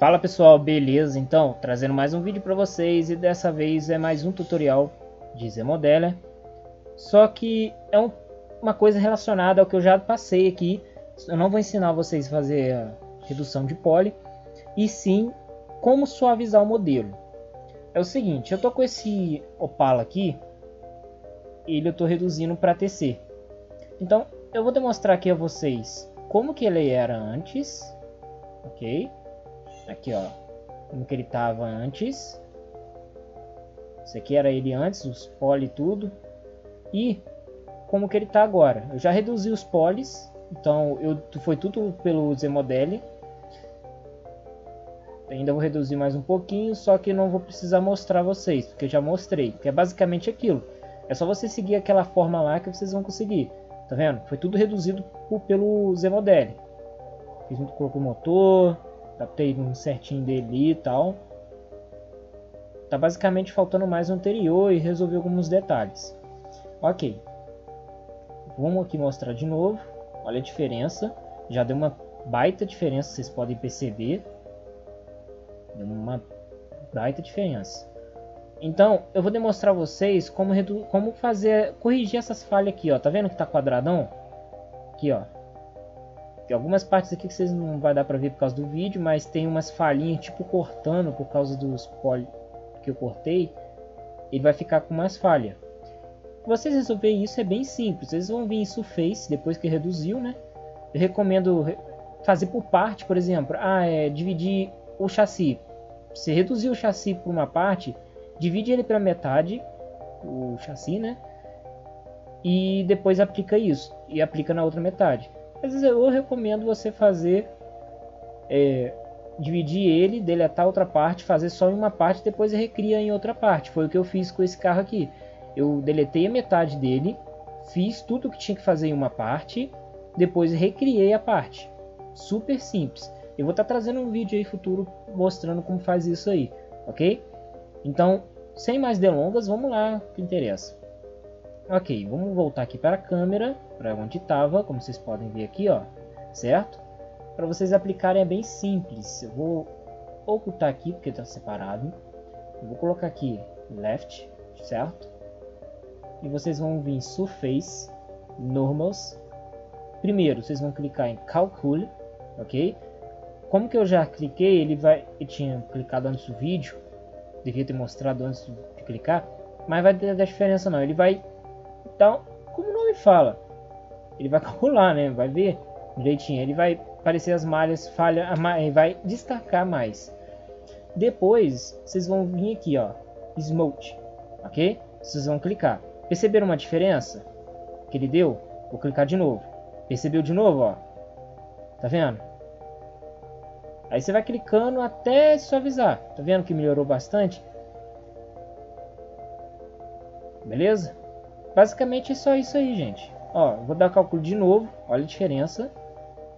Fala pessoal, beleza? Então, trazendo mais um vídeo para vocês e dessa vez é mais um tutorial de Zemodeller. Só que é um, uma coisa relacionada ao que eu já passei aqui. Eu não vou ensinar vocês a fazer a redução de poly, e sim como suavizar o modelo. É o seguinte, eu tô com esse Opala aqui, ele eu tô reduzindo para TC. Então, eu vou demonstrar aqui a vocês como que ele era antes, ok? Aqui, ó. Como que ele tava antes. Esse aqui era ele antes, os poly tudo. E como que ele tá agora. Eu já reduzi os polis. Então, eu, foi tudo pelo Zmodel. Ainda vou reduzir mais um pouquinho, só que não vou precisar mostrar vocês, porque eu já mostrei. Que é basicamente aquilo. É só você seguir aquela forma lá que vocês vão conseguir. Tá vendo? Foi tudo reduzido pelo Zmodel. Fiz muito com o motor, adaptei um certinho dele e tal. Tá basicamente faltando mais o anterior e resolver alguns detalhes. Ok. Vamos aqui mostrar de novo. Olha a diferença. Já deu uma baita diferença, vocês podem perceber. Deu uma baita diferença. Então, eu vou demonstrar a vocês como, como fazer, corrigir essas falhas aqui, ó. Tá vendo que tá quadradão? Aqui, ó. Tem algumas partes aqui que vocês não vai dar para ver por causa do vídeo, mas tem umas falhinhas tipo cortando por causa dos poli que eu cortei. Ele vai ficar com mais falha. Vocês resolverem isso é bem simples. Vocês vão vir em Surface depois que reduziu, né? Eu recomendo fazer por parte, por exemplo. Ah, é dividir o chassi. Você reduzir o chassi por uma parte, divide ele pela metade, o chassi, né? E depois aplica isso e aplica na outra metade. Vezes eu recomendo você fazer é, dividir ele, deletar outra parte, fazer só em uma parte, depois recria em outra parte. Foi o que eu fiz com esse carro aqui. Eu deletei a metade dele, fiz tudo o que tinha que fazer em uma parte, depois recriei a parte. Super simples. Eu vou estar tá trazendo um vídeo aí futuro mostrando como faz isso aí, ok? Então, sem mais delongas, vamos lá, que interessa. Ok, vamos voltar aqui para a câmera, para onde estava, como vocês podem ver aqui, ó, certo? Para vocês aplicarem é bem simples. Eu vou ocultar aqui porque está separado. Eu vou colocar aqui left, certo? E vocês vão vir Surface, Normals. Primeiro, vocês vão clicar em Calcule, ok? Como que eu já cliquei, ele vai, eu tinha clicado antes do vídeo, devia ter mostrado antes de clicar, mas vai ter diferença não. Ele vai então, como o nome fala, ele vai calcular, né? Vai ver direitinho. Ele vai aparecer as malhas, falha, vai destacar mais. Depois, vocês vão vir aqui, ó, Smoke, ok? Vocês vão clicar. Perceberam uma diferença que ele deu? Vou clicar de novo. Percebeu de novo, ó? Tá vendo? Aí você vai clicando até suavizar. Tá vendo que melhorou bastante? Beleza? Basicamente é só isso aí, gente. Ó, vou dar cálculo de novo. Olha a diferença.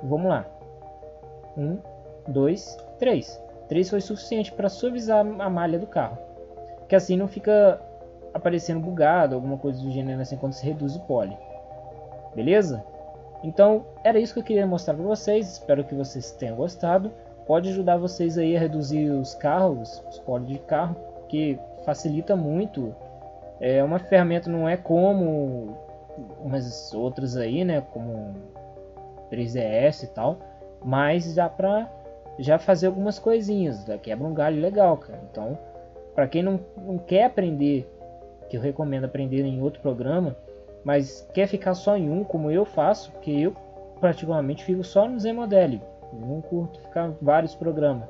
Vamos lá. Um, dois, três. Três foi suficiente para suavizar a malha do carro. Que assim não fica aparecendo bugado, alguma coisa do gênero assim quando se reduz o poly. Beleza? Então, era isso que eu queria mostrar para vocês. Espero que vocês tenham gostado. Pode ajudar vocês aí a reduzir os carros, os poly de carro, que facilita muito é uma ferramenta não é como umas outras aí, né, como 3DS e tal, mas dá pra já fazer algumas coisinhas, né? quebra um galho legal, cara. Então, para quem não, não quer aprender, que eu recomendo aprender em outro programa, mas quer ficar só em um, como eu faço, porque eu particularmente fico só no Zmodel, não curto ficar vários programas.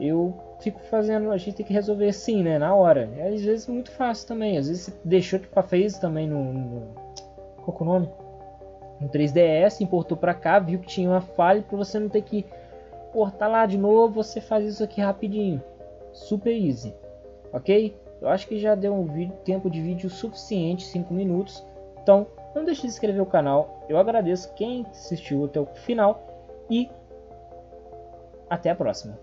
Eu fico fazendo, a gente tem que resolver assim, né, na hora. E às vezes é muito fácil também, às vezes você deixou tipo a fez também no, no qual é o nome? No 3DS, importou para cá, viu que tinha uma falha para você não ter que portar lá de novo, você faz isso aqui rapidinho. Super easy. OK? Eu acho que já deu um vídeo, tempo de vídeo suficiente, 5 minutos. Então, não deixe de inscrever no canal. Eu agradeço quem assistiu até o final e até a próxima.